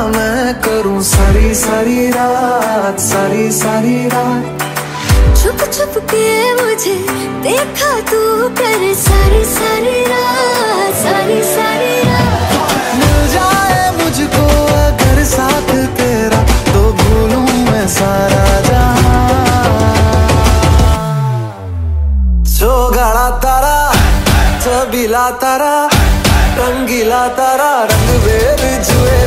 सारी सारी रात सारी सारी रात। छुप छुप के मुझे देखा तू कर। सारी सारी रात सारी सारी रात। मिल जाए मुझको अगर साथ तेरा तो भूलूं मैं सारा जहाँ। चौगाड़ा तारा चबीला तारा रंगीला तारा रंग बेर जुए।